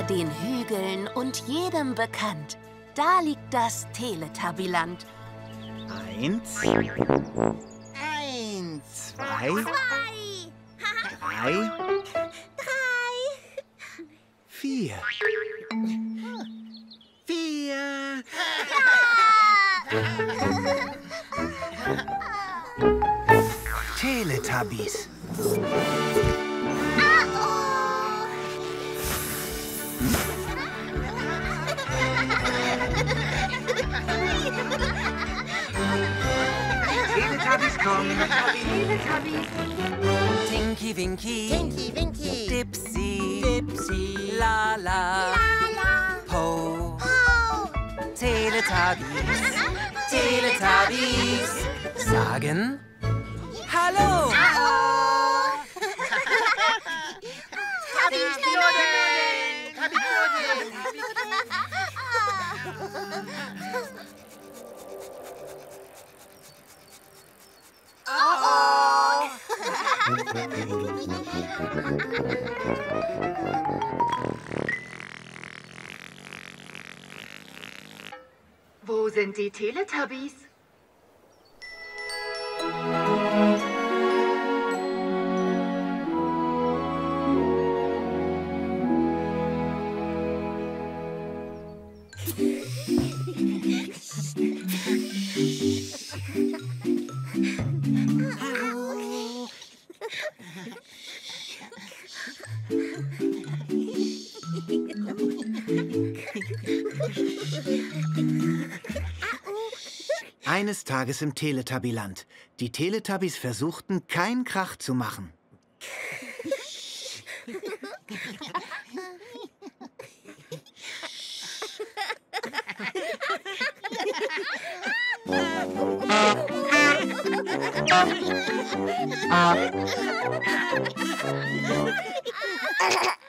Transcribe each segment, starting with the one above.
Hinter den Hügeln und jedem bekannt, da liegt das Teletubbyland. Eins. Eins, zwei. Zwei. Drei. Drei. Vier. Vier. Teletubbies. Teletubbies kommen. Tinky Winky, Tinky, Winky. Dipsy, Dipsy. Lala, Lala. Po, Oh. Teletubbies, Teletubbies sagen Hallo! Wo sind die Teletubbies? Eines Tages im Teletubbyland. Die Teletubbies versuchten, keinen Krach zu machen.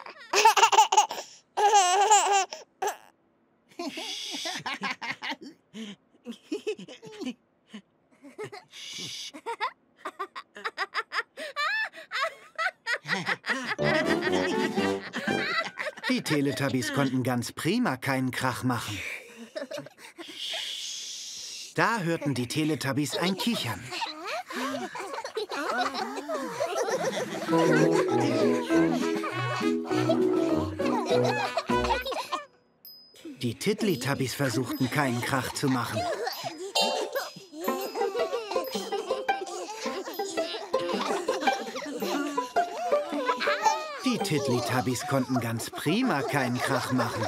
Die Teletubbies konnten ganz prima keinen Krach machen. Da hörten die Teletubbies ein Kichern. Die Tiddly-Tubbies versuchten keinen Krach zu machen. Die Tiddly-Tubbies konnten ganz prima keinen Krach machen.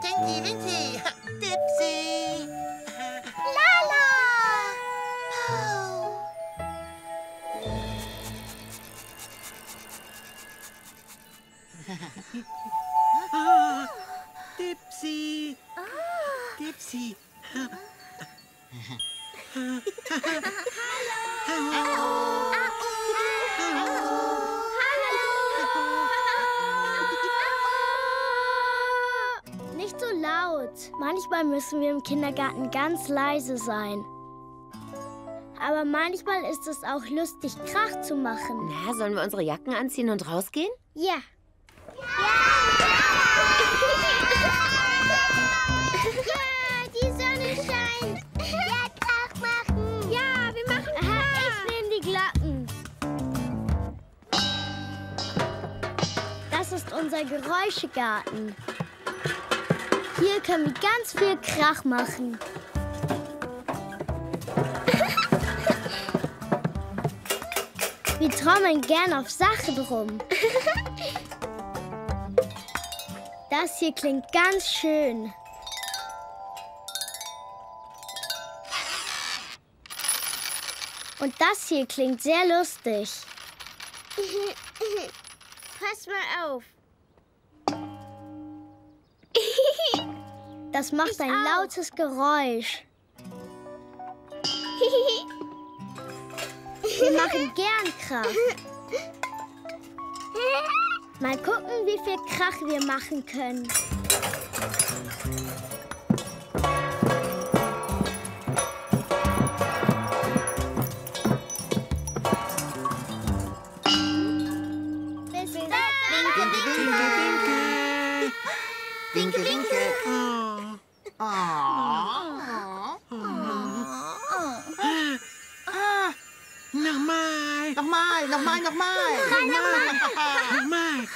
Tinky, Winky. Dipsy. Lala. Dipsy! Dipsy! Ah. Manchmal müssen wir im Kindergarten ganz leise sein. Aber manchmal ist es auch lustig, Krach zu machen. Na, sollen wir unsere Jacken anziehen und rausgehen? Ja. Ja, die Sonne scheint. Jetzt Krach machen. Ja, wir machen Krach. Ich nehme die Glocken. Das ist unser Geräuschegarten. Hier können wir ganz viel Krach machen. Wir trommeln gern auf Sachen rum. Das hier klingt ganz schön. Und das hier klingt sehr lustig. Pass mal auf. Das macht ein lautes Geräusch. Wir machen gern Krach. Mal gucken, wie viel Krach wir machen können. Nochmal, nochmal, nochmal. Nochmal.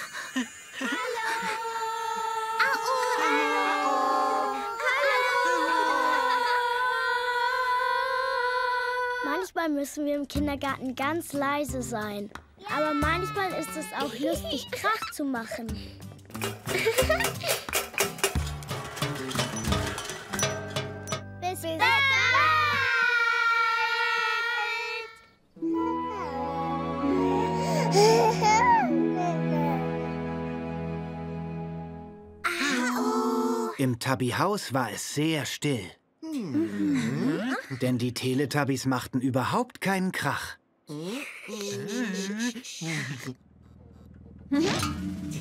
Manchmal müssen wir im Kindergarten ganz leise sein. Aber manchmal ist es auch lustig, Krach zu machen. Im Tabbyhaus war es sehr still. Denn die Teletubbies machten überhaupt keinen Krach. Toast.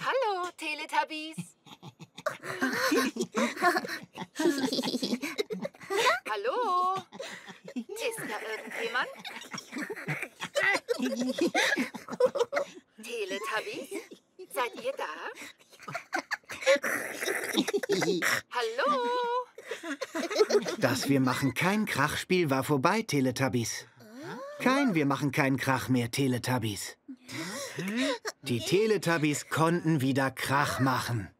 Hallo, Teletubbies. Hallo? Ist da irgendjemand? Teletubbies? Seid ihr da? Hallo? Das Wir machen kein Krachspiel war vorbei, Teletubbies. Kein Wir machen keinen Krach mehr, Teletubbies. Die Teletubbies konnten wieder Krach machen.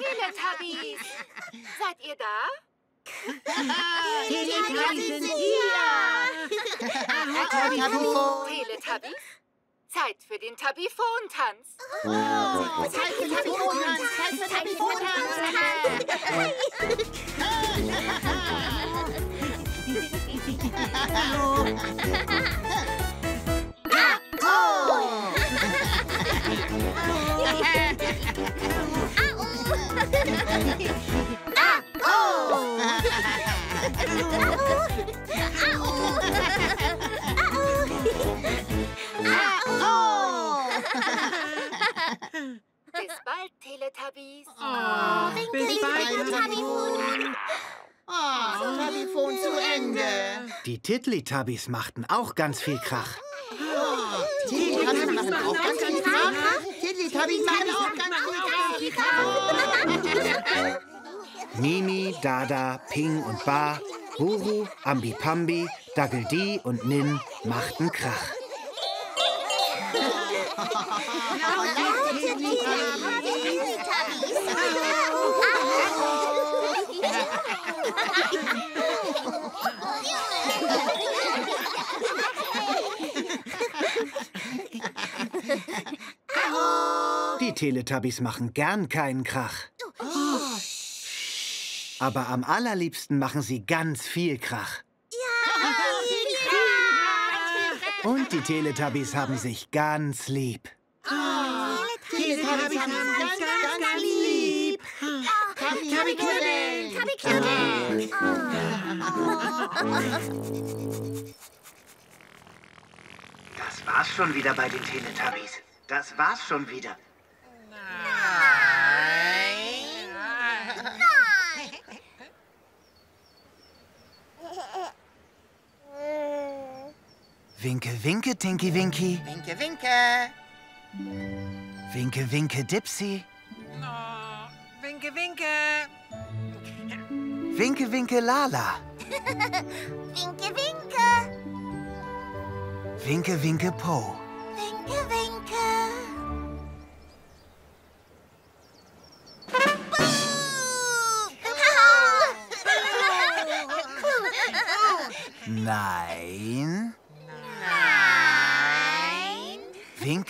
Teletubbies! Seid ihr da? Teletubbies sind hier. Telefon. Teletubbies? Zeit für den Tabiphon-Tanz. Zeit für Telefontanz, Zeit für Telefontanz. Bis bald, Teletubbies. Bis bald. Oh, Telefon zu Ende. Die Tiddly-Tubbies machten auch ganz viel Krach. Teletubbies machen auch ganz viel Krach. Teletubbies machen auch ganz viel Krach. Mimi, Dada, Ping und Ba, Buru, Ambipambi, Daggeldi und Nin machten Krach. Die Teletubbies machen gern keinen Krach. Aber am allerliebsten machen sie ganz viel Krach. Und die Teletubbies haben sich ganz lieb. Teletubbies haben uns ganz, ganz lieb. Tabi knibbeln. Tabi knibbeln. Das war's schon wieder bei den Teletubbies. Das war's schon wieder. Winke, winke, Tinky Winky. Winke, winke. Winke, winke, Dipsy. Oh, winke, winke. Winke, winke, Lala. Winke, winke. Winke, winke, Po. Winke, winke. Nein.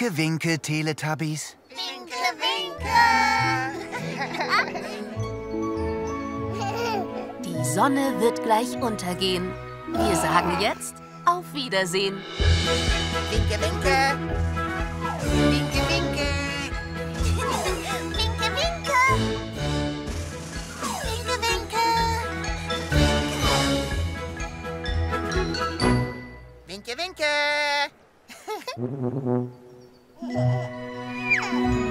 Winke, winke, Teletubbies. Winke, winke. Die Sonne wird gleich untergehen. Wir sagen jetzt auf Wiedersehen. Winke, winke. Winke, winke. Winke, winke. Winke, winke. Winke, winke. Yeah.